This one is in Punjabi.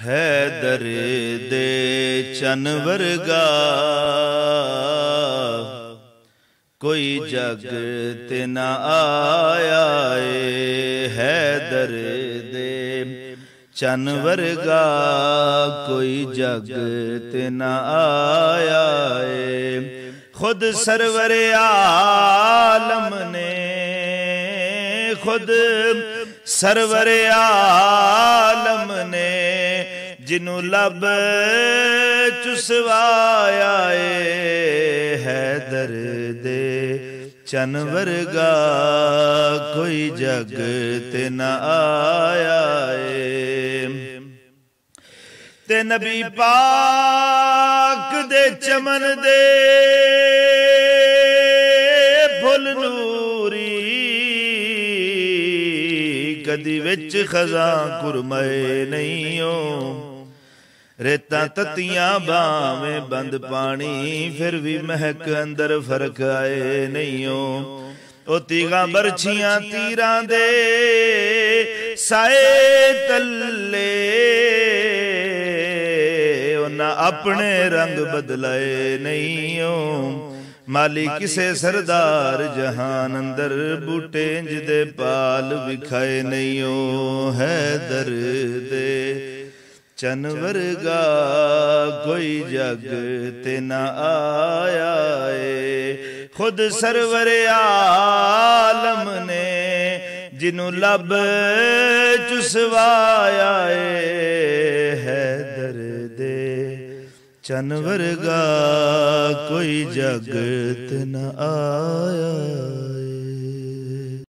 हैदर दे चनवरगा कोई जग न आया हैदर दे चनवरगा कोई जग न आया खुद सरवर आलम ने। खुद सरवर आलम ने। ਜਿਨੂੰ ਲਬ ਚੁਸਵਾਇਆ ਏ, ਹੈ ਦਰਦੇ ਚਨ ਵਰਗਾ ਕੋਈ ਜਗ ਤੇ ਨਾ ਆਇਆ ਏ। ਤੇ ਨਬੀ ਪਾਕ ਦੇ ਚਮਨ ਦੇ ਫੁੱਲ ਨੂਰੀ ਕਦੀ ਵਿੱਚ ਖਜ਼ਾਂ ਕੁਰਮੇ ਨਹੀਂ ਓ ਰੇਤਾਂ ਤਤੀਆਂ ਬਾਵੇਂ ਬੰਦ ਪਾਣੀ, ਫਿਰ ਵੀ ਮਹਿਕ ਅੰਦਰ ਫ਼ਰਕ ਆਏ ਨਹੀਂ ਓ ਉਹ ਤੀਗਾ ਬਰਛੀਆਂ ਤੀਰਾਂ ਦੇ ਸਾਏ ਤੱਲੇ। ਉਹਨਾਂ ਆਪਣੇ ਰੰਗ ਬਦਲਾਏ ਨਹੀਂ ਓ ਮਾਲੀ ਕਿਸੇ ਸਰਦਾਰ ਜਹਾਨ ਅੰਦਰ ਬੂਟੇ ਇੰਜ ਦੇ ਪਾਲ ਵਿਖਾਏ ਨਹੀਂ ਓ ਹੈ ਦਰ ਦੇ बच्चन वर्गा कोई जग न आया खुद सरवर आलम ने जिनू लब चुसवाया है। दे। चन वर्गा कोई जगत न आया